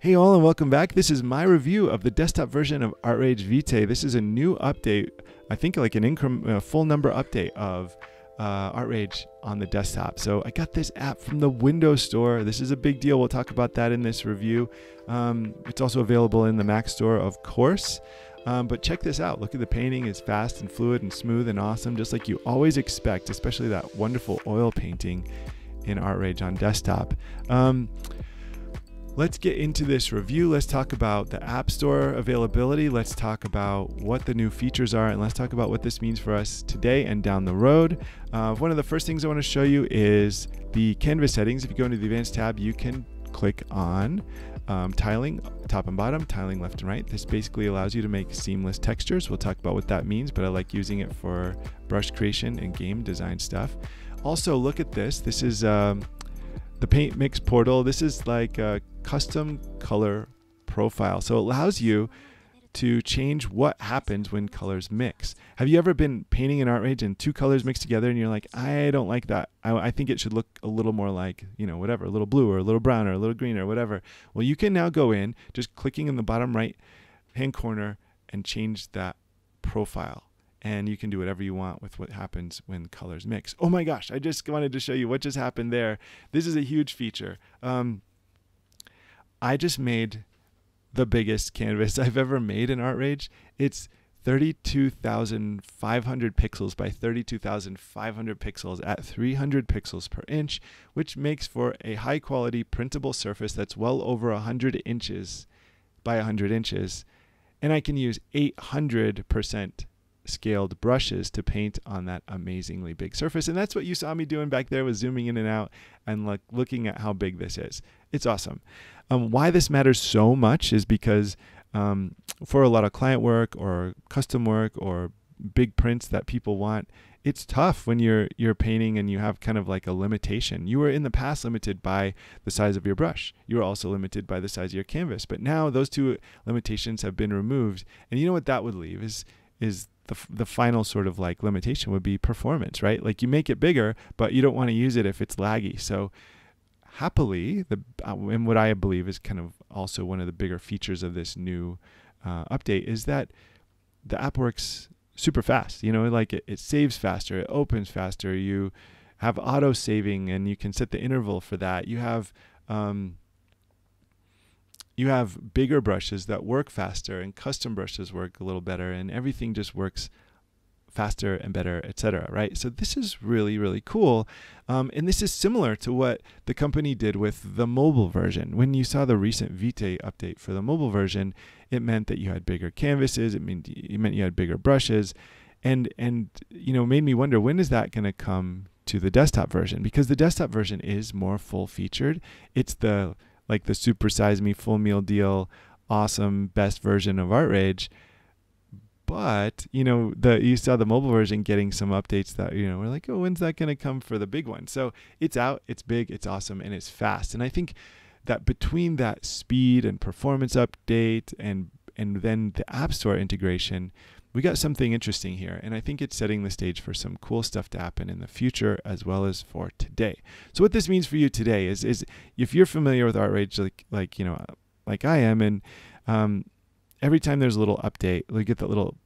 Hey all and welcome back. This is my review of the desktop version of ArtRage Vitae. This is a new update, I think like an increment, full number update of uh, ArtRage on the desktop. So I got this app from the Windows Store. This is a big deal. We'll talk about that in this review. Um, it's also available in the Mac Store, of course. Um, but check this out. Look at the painting. It's fast and fluid and smooth and awesome, just like you always expect, especially that wonderful oil painting in ArtRage on desktop. Um, Let's get into this review. Let's talk about the App Store availability. Let's talk about what the new features are, and let's talk about what this means for us today and down the road. Uh, one of the first things I want to show you is the canvas settings. If you go into the Advanced tab, you can click on um, tiling top and bottom, tiling left and right. This basically allows you to make seamless textures. We'll talk about what that means, but I like using it for brush creation and game design stuff. Also, look at this. This is um, the paint mix portal this is like a custom color profile so it allows you to change what happens when colors mix have you ever been painting an ArtRage and two colors mixed together and you're like i don't like that I, I think it should look a little more like you know whatever a little blue or a little brown or a little green or whatever well you can now go in just clicking in the bottom right hand corner and change that profile and you can do whatever you want with what happens when colors mix. Oh my gosh, I just wanted to show you what just happened there. This is a huge feature. Um, I just made the biggest canvas I've ever made in ArtRage. It's 32,500 pixels by 32,500 pixels at 300 pixels per inch, which makes for a high quality printable surface that's well over 100 inches by 100 inches. And I can use 800% scaled brushes to paint on that amazingly big surface. And that's what you saw me doing back there was zooming in and out and like looking at how big this is. It's awesome. Um, why this matters so much is because um, for a lot of client work or custom work or big prints that people want, it's tough when you're you're painting and you have kind of like a limitation. You were in the past limited by the size of your brush. You were also limited by the size of your canvas. But now those two limitations have been removed. And you know what that would leave is is the, the final sort of like limitation would be performance, right? Like you make it bigger, but you don't want to use it if it's laggy. So happily, the uh, and what I believe is kind of also one of the bigger features of this new uh, update is that the app works super fast. You know, like it, it saves faster, it opens faster. You have auto saving, and you can set the interval for that. You have um, you have bigger brushes that work faster and custom brushes work a little better and everything just works faster and better, etc. Right? So this is really really cool, um, and this is similar to what the company did with the mobile version. When you saw the recent Vitae update for the mobile version, it meant that you had bigger canvases. It meant it meant you had bigger brushes, and and you know made me wonder when is that going to come to the desktop version because the desktop version is more full featured. It's the like the super size me full meal deal, awesome best version of ArtRage. But you know the you saw the mobile version getting some updates that you know we're like oh when's that going to come for the big one? So it's out, it's big, it's awesome, and it's fast. And I think that between that speed and performance update and and then the App Store integration, we got something interesting here, and I think it's setting the stage for some cool stuff to happen in the future as well as for today. So what this means for you today is is if you're familiar with ArtRage like like you know like I am, and um, every time there's a little update, you get that little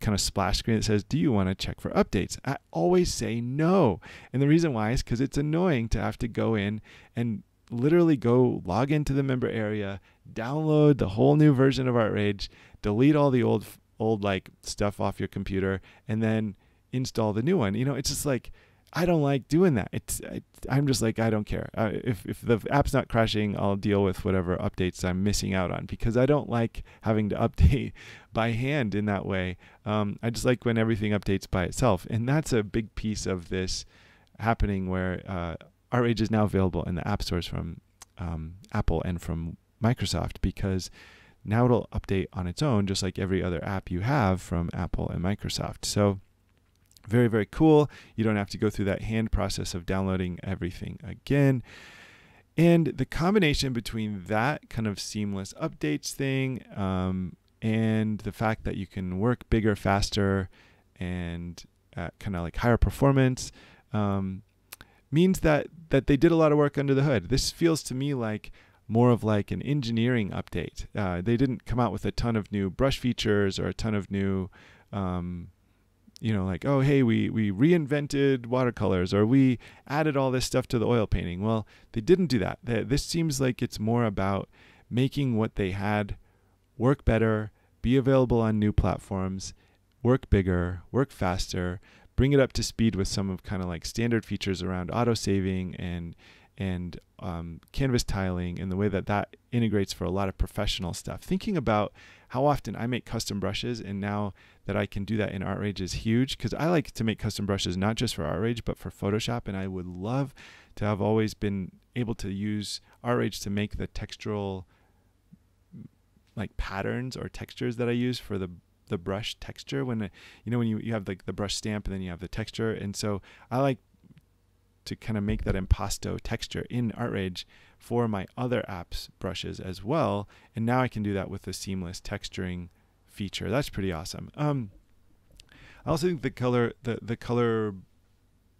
kind of splash screen that says, Do you want to check for updates? I always say no. And the reason why is because it's annoying to have to go in and literally go log into the member area, download the whole new version of ArtRage, delete all the old old like stuff off your computer and then install the new one. You know, it's just like I don't like doing that. It's I, am just like I don't care. Uh, if if the app's not crashing, I'll deal with whatever updates I'm missing out on because I don't like having to update by hand in that way. Um, I just like when everything updates by itself, and that's a big piece of this happening where uh, ArtRage is now available in the app stores from um, Apple and from Microsoft because now it'll update on its own, just like every other app you have from Apple and Microsoft. So, very, very cool. You don't have to go through that hand process of downloading everything again. And the combination between that kind of seamless updates thing um, and the fact that you can work bigger, faster, and kind of like higher performance um, means that that they did a lot of work under the hood. This feels to me like more of like an engineering update. Uh, they didn't come out with a ton of new brush features or a ton of new, um, you know, like oh hey we we reinvented watercolors or we added all this stuff to the oil painting. Well, they didn't do that. This seems like it's more about making what they had work better, be available on new platforms, work bigger, work faster, bring it up to speed with some of kind of like standard features around auto saving and and um, canvas tiling and the way that that integrates for a lot of professional stuff. Thinking about how often I make custom brushes and now that I can do that in ArtRage is huge because I like to make custom brushes not just for ArtRage but for Photoshop and I would love to have always been able to use ArtRage to make the textural like patterns or textures that I use for the the brush texture when you know when you, you have like the brush stamp and then you have the texture and so I like to kind of make that impasto texture in ArtRage for my other apps brushes as well and now I can do that with the seamless texturing feature that's pretty awesome um, I also think the color the the color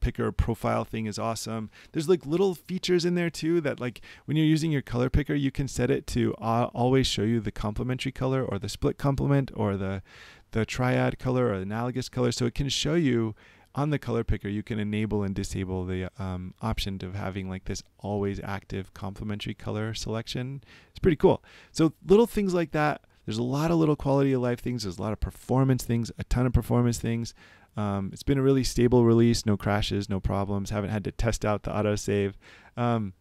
picker profile thing is awesome. There's like little features in there too that like when you're using your color picker, you can set it to uh, always show you the complementary color or the split complement or the the triad color or analogous color. So it can show you on the color picker, you can enable and disable the um, option of having like this always active complementary color selection. It's pretty cool. So little things like that. There's a lot of little quality of life things. There's a lot of performance things, a ton of performance things. Um, it's been a really stable release, no crashes, no problems. Haven't had to test out the autosave. Um,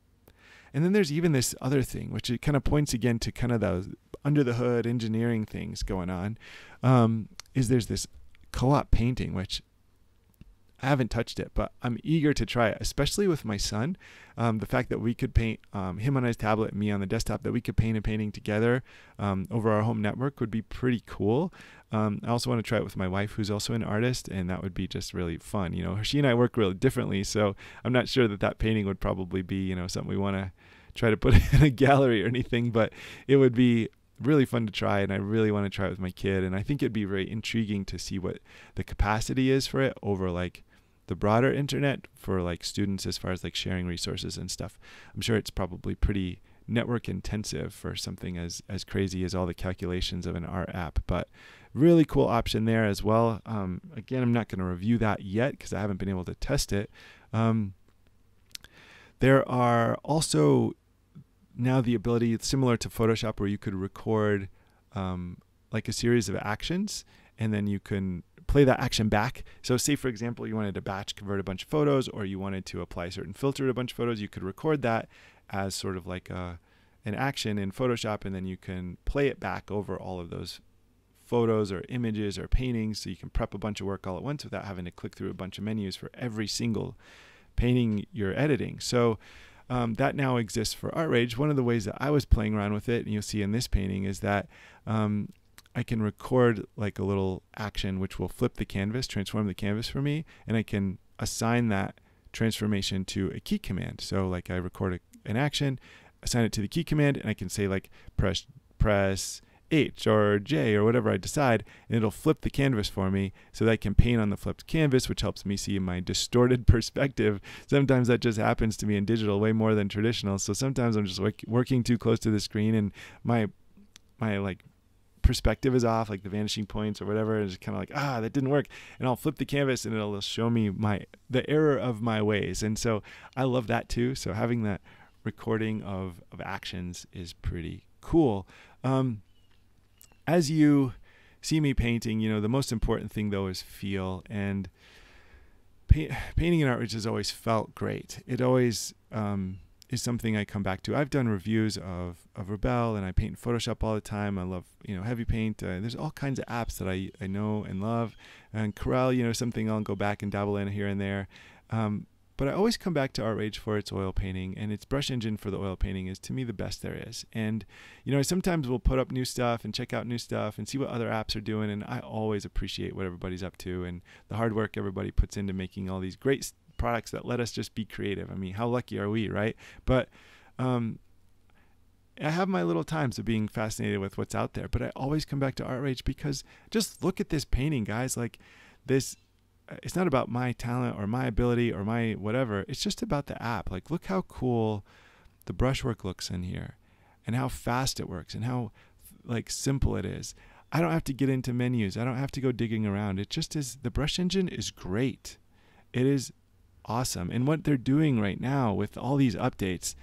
and then there's even this other thing, which it kind of points again to kind of those under the hood engineering things going on. Um, is there's this co-op painting, which I haven't touched it, but I'm eager to try it, especially with my son. Um, the fact that we could paint um, him on his tablet me on the desktop, that we could paint a painting together um, over our home network would be pretty cool. Um, I also want to try it with my wife, who's also an artist, and that would be just really fun. You know, she and I work really differently, so I'm not sure that that painting would probably be, you know, something we want to try to put in a gallery or anything, but it would be really fun to try and I really want to try it with my kid and I think it'd be very intriguing to see what the capacity is for it over like the broader internet for like students as far as like sharing resources and stuff. I'm sure it's probably pretty network intensive for something as as crazy as all the calculations of an art app, but really cool option there as well. Um, again, I'm not going to review that yet because I haven't been able to test it. Um, there are also now the ability, similar to Photoshop, where you could record um, like a series of actions and then you can play that action back. So say for example, you wanted to batch convert a bunch of photos or you wanted to apply a certain filter to a bunch of photos, you could record that as sort of like a, an action in Photoshop and then you can play it back over all of those photos or images or paintings so you can prep a bunch of work all at once without having to click through a bunch of menus for every single painting you're editing. So um, that now exists for ArtRage. One of the ways that I was playing around with it, and you'll see in this painting, is that um, I can record like a little action which will flip the canvas, transform the canvas for me, and I can assign that transformation to a key command. So like I record a, an action, assign it to the key command, and I can say like press press H or J or whatever I decide, and it'll flip the canvas for me so that I can paint on the flipped canvas, which helps me see my distorted perspective. Sometimes that just happens to me in digital way more than traditional. So sometimes I'm just work, working too close to the screen and my my like perspective is off, like the vanishing points or whatever, and it's kind of like, ah, that didn't work. And I'll flip the canvas and it'll show me my the error of my ways. And so I love that too. So having that recording of, of actions is pretty cool. Um, as you see me painting, you know, the most important thing though is feel. And pa- painting in ArtRage has always felt great. It always um, is something I come back to. I've done reviews of, of Rebelle and I paint in Photoshop all the time. I love, you know, HeavyPaint. Uh, there's all kinds of apps that I, I know and love. And Corel, you know, something I'll go back and dabble in here and there. Um, but I always come back to ArtRage for its oil painting, and its brush engine for the oil painting is to me the best there is. And you know, I sometimes will put up new stuff and check out new stuff and see what other apps are doing, and I always appreciate what everybody's up to and the hard work everybody puts into making all these great products that let us just be creative. I mean, how lucky are we, right? But um, I have my little times of being fascinated with what's out there, but I always come back to ArtRage because just look at this painting, guys. Like this, uh, it's not about my talent or my ability or my whatever. It's just about the app. Like, look how cool the brushwork looks in here. and how fast it works and how like simple it is. I don't have to get into menus. I don't have to go digging around. It just is the brush engine is great. It is awesome. And what they're doing right now with all these updates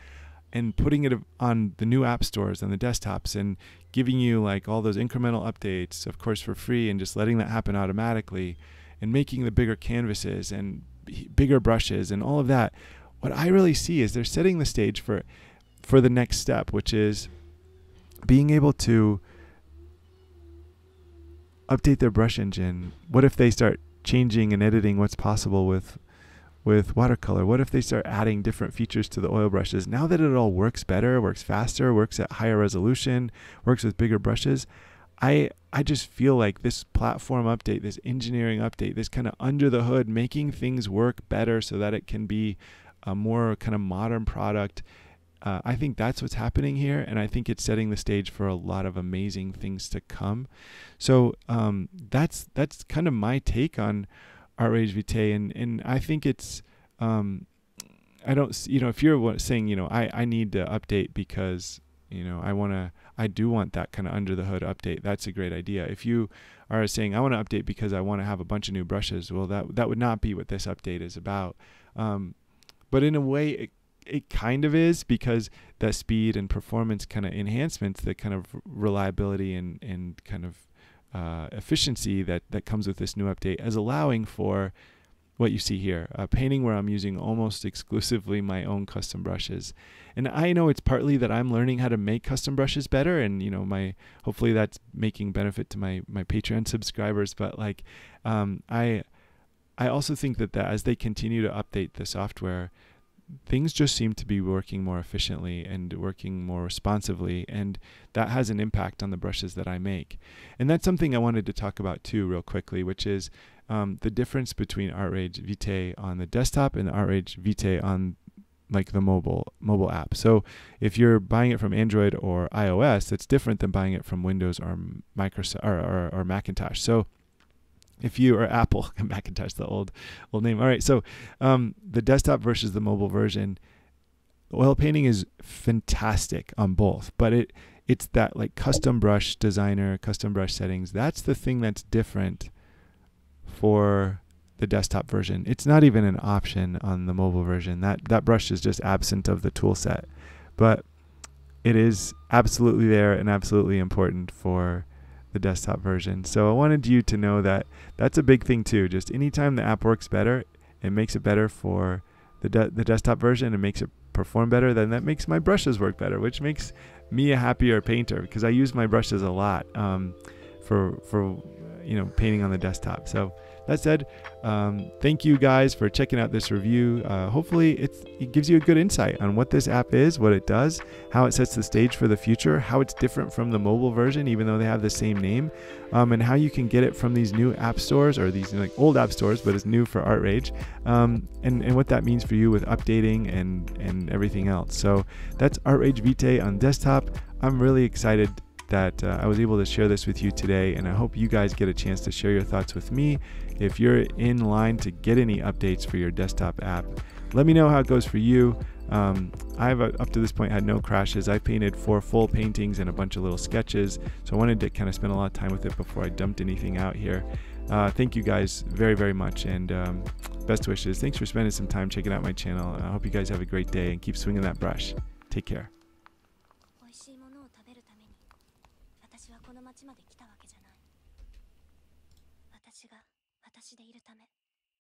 and putting it on the new app stores on the desktops and giving you like all those incremental updates, of course, for free and just letting that happen automatically and making the bigger canvases and bigger brushes and all of that. What I really see is they're setting the stage for for the next step, which is being able to update their brush engine. What if they start changing and editing what's possible with with watercolor? What if they start adding different features to the oil brushes? Now that it all works better, works faster, works at higher resolution, works with bigger brushes, I I just feel like this platform update, this engineering update, this kind of under the hood, making things work better so that it can be a more kind of modern product. Uh, I think that's what's happening here, and I think it's setting the stage for a lot of amazing things to come. So um, that's that's kind of my take on Art Rage Vitae, and and I think it's um, I don't you know if you're saying you know I I need to update because you know I want to I do want that kind of under the hood update. That's a great idea. If you are saying I want to update because I want to have a bunch of new brushes, well that that would not be what this update is about. Um, but in a way, it it kind of is because that speed and performance kind of enhancements, the kind of reliability and and kind of uh, efficiency that that comes with this new update as allowing for what you see here a painting where I'm using almost exclusively my own custom brushes. And I know it's partly that I'm learning how to make custom brushes better and you know my hopefully that's making benefit to my my Patreon subscribers but like um, I I also think that, that as they continue to update the software things just seem to be working more efficiently and working more responsively and that has an impact on the brushes that I make and that's something I wanted to talk about too real quickly which is um, the difference between ArtRage Vitae on the desktop and ArtRage Vitae on like the mobile mobile app. So if you're buying it from Android or iOS, it's different than buying it from Windows or Microsoft or, or, or Macintosh. So if you are Apple Macintosh, the old old name. All right, so um, the desktop versus the mobile version, oil painting is fantastic on both, but it it's that like custom brush designer, custom brush settings. That's the thing that's different for the desktop version. It's not even an option on the mobile version. That that brush is just absent of the tool set. But it is absolutely there and absolutely important for the desktop version. So I wanted you to know that that's a big thing too. Just anytime the app works better, it makes it better for the de- the desktop version it makes it perform better, then that makes my brushes work better, which makes me a happier painter because I use my brushes a lot um, for for you know painting on the desktop. So that said, um, thank you guys for checking out this review. Uh, hopefully, it gives you a good insight on what this app is, what it does, how it sets the stage for the future, how it's different from the mobile version, even though they have the same name, um, and how you can get it from these new app stores or these like old app stores, but it's new for Art Rage, um, and and what that means for you with updating and and everything else. So that's Art Rage Vitae on desktop. I'm really excited that uh, I was able to share this with you today, and I hope you guys get a chance to share your thoughts with me. If you're in line to get any updates for your desktop app, let me know how it goes for you. Um, I've up to this point had no crashes. I painted four full paintings and a bunch of little sketches, so I wanted to kind of spend a lot of time with it before I dumped anything out here. Uh, thank you guys very, very much, and um, best wishes. Thanks for spending some time checking out my channel. I hope you guys have a great day and keep swinging that brush. Take care.